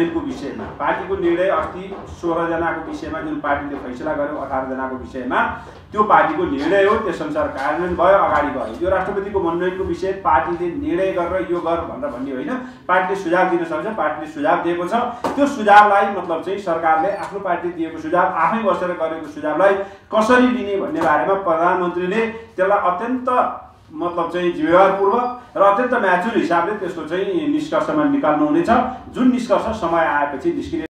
मनोनयनको विषयमा। पार्टीको निर्णय अस्ति सोह्रजनाको विषयमा जुन पार्टीले फैसला गर्यो अठारजनाको विषयमा त्यो पार्टीको निर्णय हो त्यसअनुसार कार्यान्वयन भयो अगाडि भयो यो राष्ट्रपतिको मनोनयनको विषय पार्टीले निर्णय गरेर यो गर भनेर भन्ने होइन। पार्टीले सुझाव दिन सक्छ पार्टीले सुझाव दिएको छ। त्यो सुझावलाई मतलब चाहिँ सरकारले आफ्नो पार्टीले दिएको सुझाव आफै बसेर गरेको सुझावलाई कसरी लिने भन्ने बारेमा प्रधानमन्त्रीले त्यसलाई अत्यन्त मतलब चाहिँ जिम्मेवारपूर्वक र अत्यन्त म्याचुर हिसाबले त्यसको चाहिँ निष्कर्षमा निकाल्नु हुनेछ जुन निष्कर्ष समय आएपछि निस्किने